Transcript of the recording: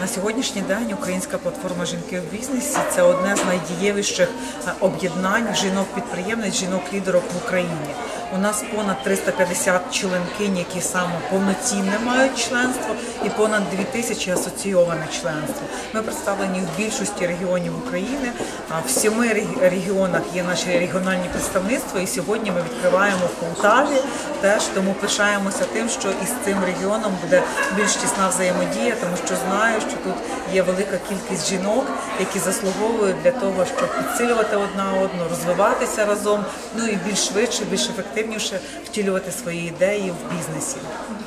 На сьогоднішній день українська платформа жінки в бізнесі це одне з найдієвіших е, об'єднань жінок-підприємниць, жінок-лідерок в Україні. У нас понад 350 членкинь, які саме повноцінне мають членство, і понад 2000 асоційоване членство. Ми представлені в більшості регіонів України. В сіми регіонах є наші регіональні представництва, і сьогодні ми відкриваємо в Полтаві. Теж тому пишаємося тим, що із цим регіоном буде більш тісна взаємодія, тому що знаю, що тут є велика кількість жінок, які заслуговують для того, щоб підсилювати одна одну, розвиватися разом, ну і більш швидше, більш ефективніше втілювати свої ідеї в бізнесі.